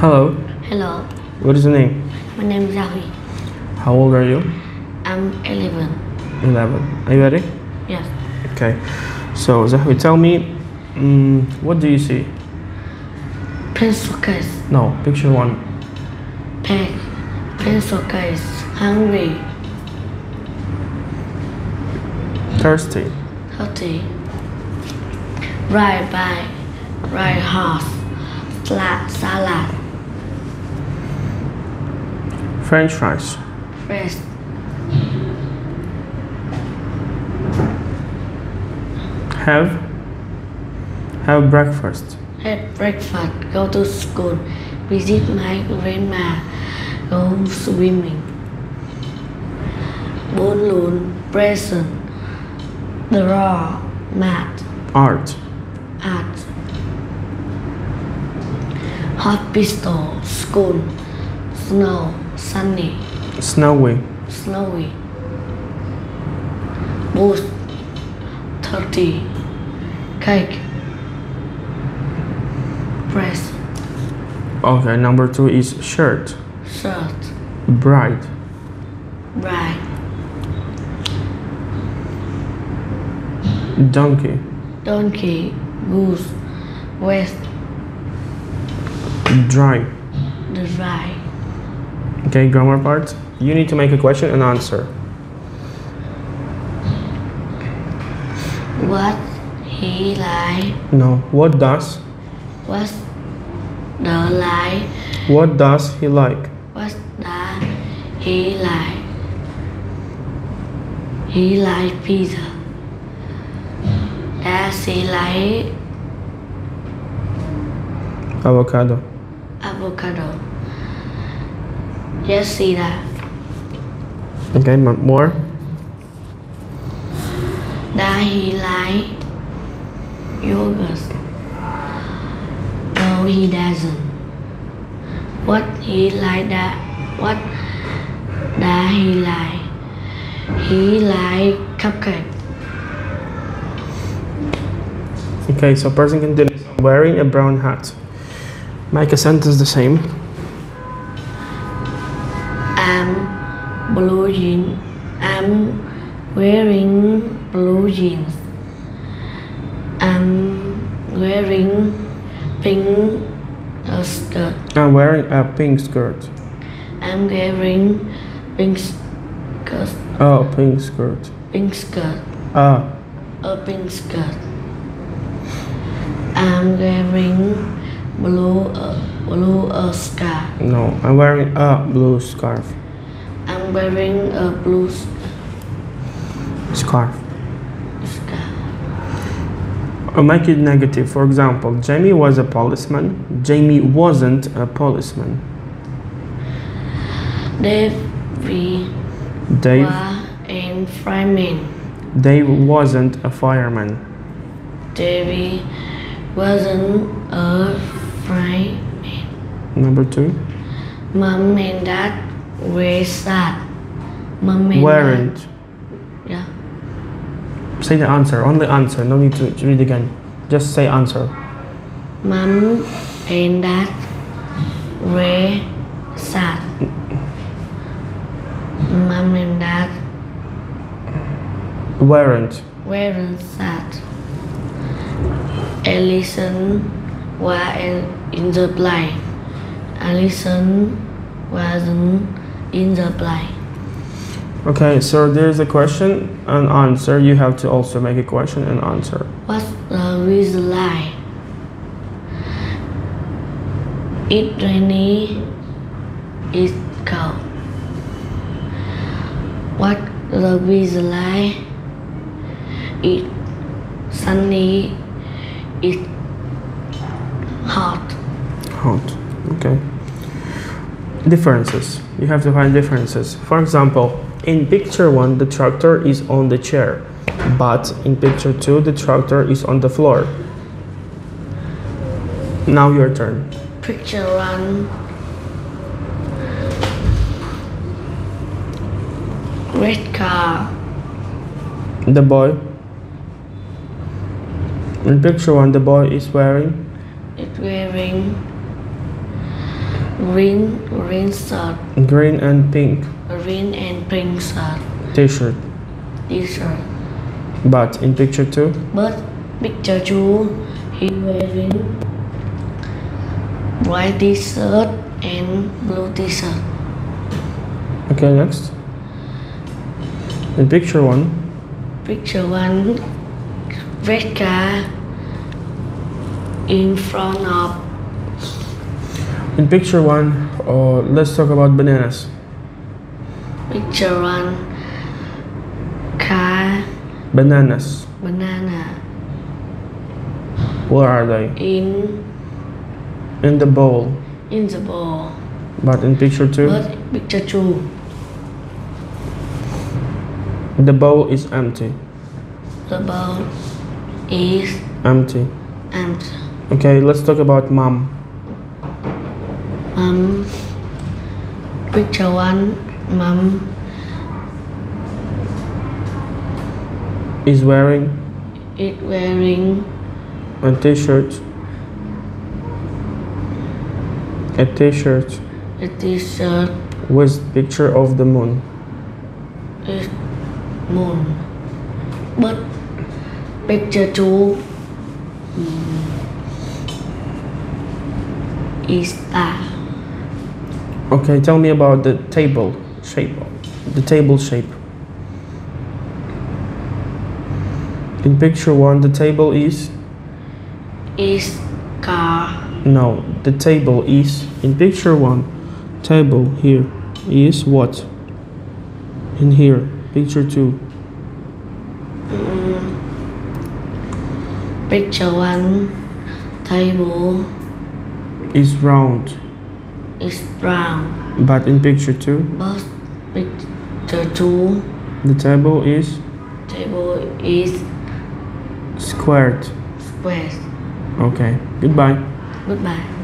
Hello, Hello, what is your name? my name is Gia Huy. How old are you? I'm 11. 11. Are you ready? Yes. Okay. So, Gia Huy, tell me, mm, what do you see? Pencil case, No, picture one. peg, pencil case, hungry, Thirsty. healthy. Ride bike, ride horse, salad, salad, French fries. fresh, Have. Have breakfast. have breakfast, go to school, visit my grandma, go swimming. Balloon, present, draw, math, Art. art. Hospital, school, snow, sunny, Snowy. snowy. Boost, 30, cake, press, Okay, number two is shirt. shirt, Bright. bright, Donkey. donkey, goose, west, Dry. dry. Okay, grammar part. You need to make a question and answer. What he like, No. What does? What the like, What does he like? What does he like? He like pizza. Does he like Avocado. avocado? Yes, he does. Okay, more. Does he like yogurt? No, he doesn't. What he like that? What does he like? He like cupcake. Okay, so person continues. I'm wearing a brown hat. Make a sentence the same. I'm blue jeans. I'm wearing blue jeans. I'm wearing pink uh, skirt. I'm wearing a pink skirt. I'm wearing pink skirt. Oh, pink skirt. Pink skirt. Ah, A pink skirt. I'm wearing blue uh, blue uh, scarf. no. I'm wearing a blue scarf. Wearing a blue Scarf. scarf. I'll make it negative. For example, Jamie was a policeman. Jamie wasn't a policeman. Davey Dave. was a fireman. Dave wasn't a fireman. Davey wasn't a fireman. Number two. Mom and dad were sad. Mom and Weren't. Yeah. Say the answer. Only answer. No need to read again. Just say answer. Mom and dad were sad. Mom and dad Weren't. weren't sad. Alison was in- in the play. Alison wasn't in the play. Okay, so there's a question and answer. You have to also make a question and answer. What's the reason lie? It rainy, it cold. What the reason lie? It sunny, it hot. Hot. Okay. Differences. You have to find differences. For example, in picture one, the tractor is on the chair, but in picture two, the tractor is on the floor. Now your turn. Picture one. Red car. The boy. In picture one, the boy is wearing It's wearing green green shirt. Green and pink. Green and pink shirt. T-shirt. t-shirt. But in picture two, but picture two he wearing white t-shirt and blue t-shirt. Okay, next. In picture one, picture one red car in front of in picture one, uh, let's talk about bananas. picture one car Bananas. banana Where are they? in In the bowl. in the bowl But in picture two, but picture two the bowl is empty. the bowl is Empty. empty Okay, let's talk about mom. Mom picture one mom Is wearing is wearing a t-shirt. A t-shirt a t-shirt with picture of the moon. is moon but picture two is mm, star Okay, tell me about the table shape. The table shape. In picture one, the table is is car no. The table is in picture one. Table here is what? In here, picture two. Mm, picture one table is round, is brown. But in picture two, but picture two. The table is? Table is squared. square Okay, goodbye. goodbye